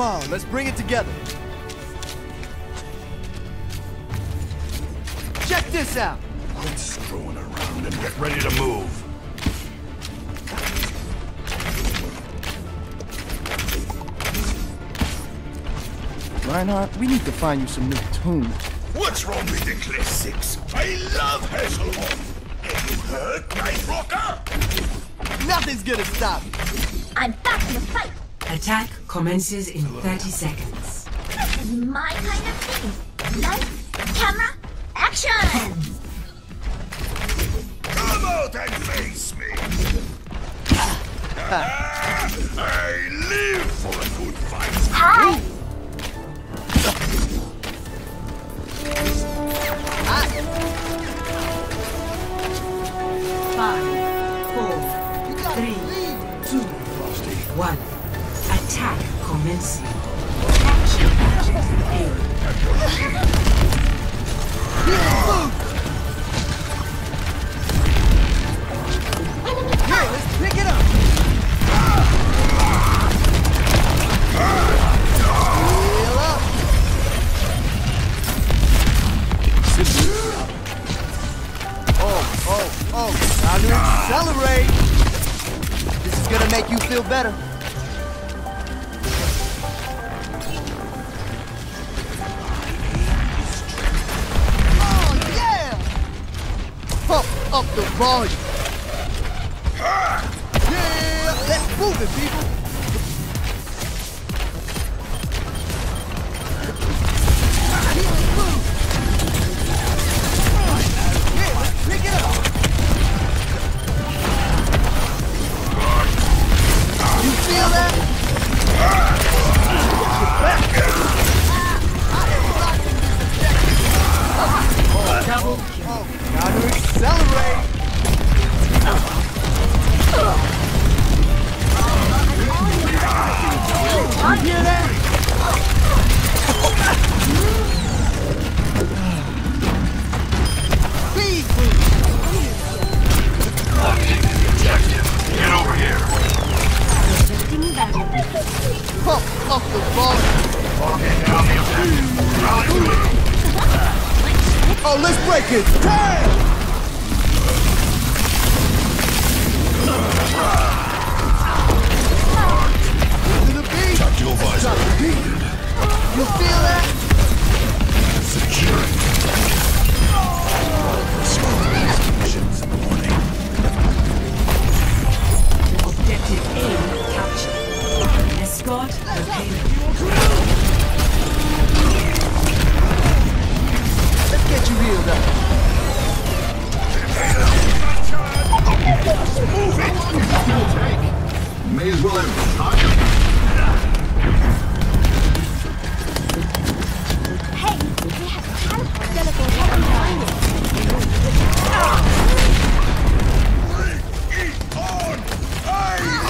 Come on, let's bring it together. Check this out. Quit screwing around and get ready to move. Reinhardt, we need to find you some new tunes. What's wrong with the classics? I love Hasselhoff. Have you heard Night Rocker? Nothing's gonna stop me. I'm back in the fight. Attack commences in 30 seconds. This is my kind of thing. Lights, camera, action! Come out and face me. I live for a good fight. Hi! Five, commencing. Action aim. Up the volume. Yeah, let's move it, people. Pump the volume. Oh, let's break it down. To the beat. Tactical visor. You feel that? Securing. Smoke these missions in the morning. Objective A captured. The payload. Let's get you healed up. Move it! May as well have. Hey, we have a teleport. Teleport behind it. Bring it on! I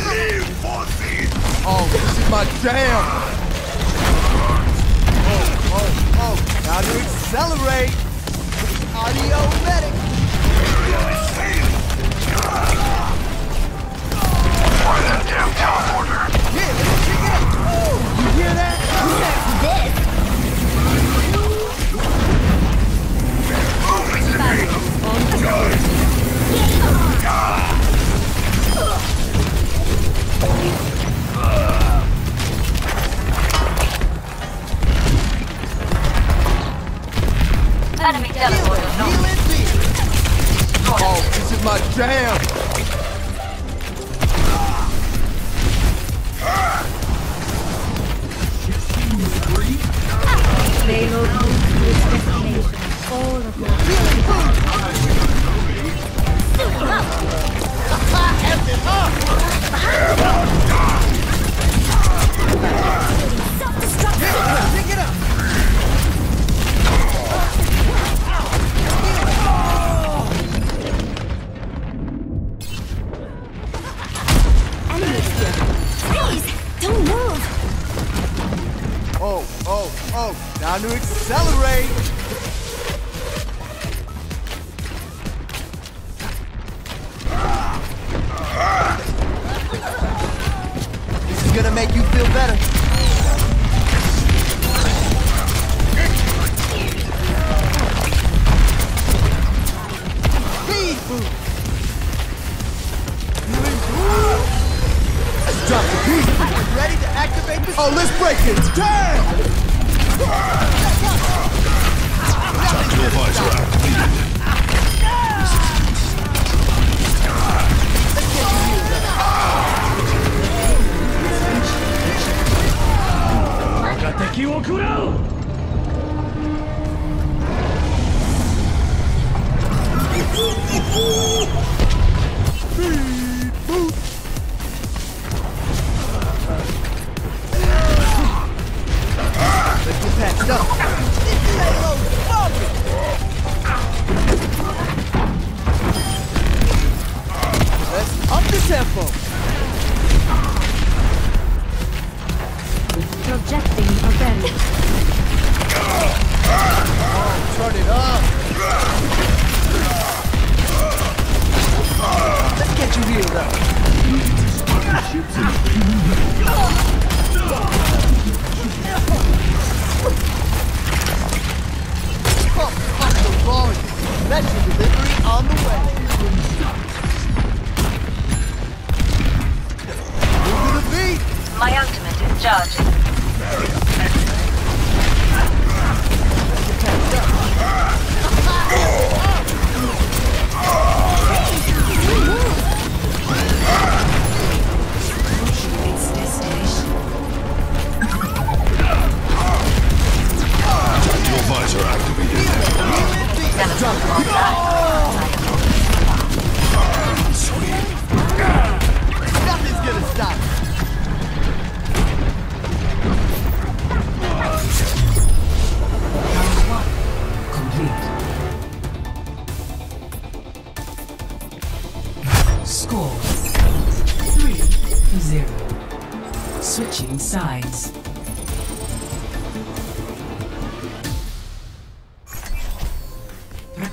live for this! Oh, this is my jam. Oh, oh, oh. Now to accelerate. Audio medic. Why that damn teleporter? Yeah, let's pick it up. Woo! You hear that? This. Enemy this make you feel better. Special delivery on the way. Move to the beat. My ultimate is charging. Its Skeleton online.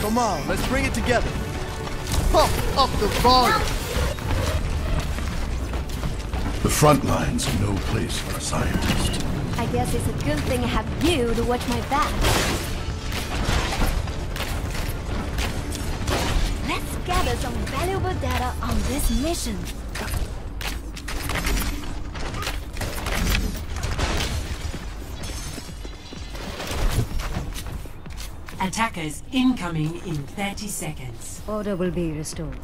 Come on, let's bring it together. Pump up the volume. The front lines are no place for a scientist. I guess it's a good thing I have you to watch my back. Let's gather some valuable data on this mission. Attackers incoming in 30 seconds. Order will be restored.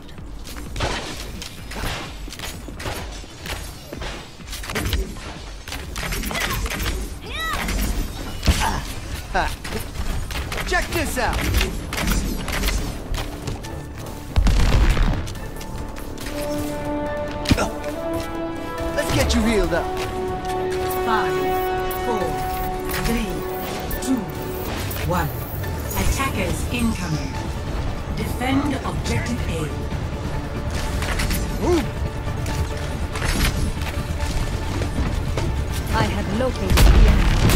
Check this out. Let's get you healed up. Five, four, three, two, one. Attackers incoming. Defend objective A. Move. I have located the enemy.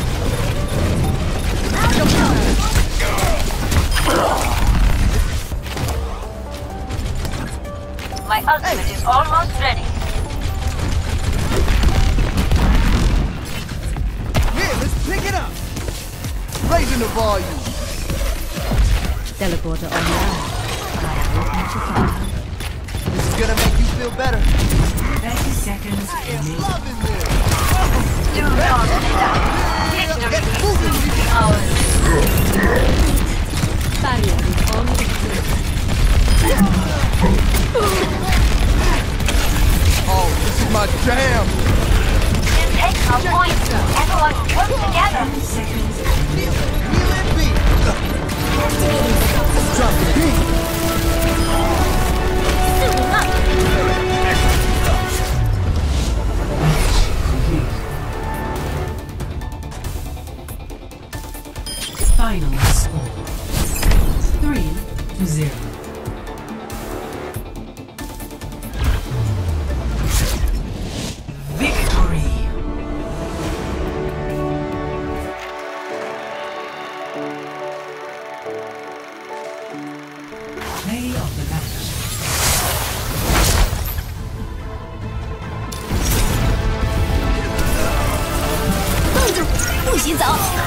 My ultimate is almost ready. Here, let's pick it up. Raising the volume. Teleporter online. I have This is gonna make you feel better. 30 seconds I am loving this. Do not let up. Victory Get moving. is ours. Oh, this is my jam. Our point. Everyone work together. Drop the beat. Final 走。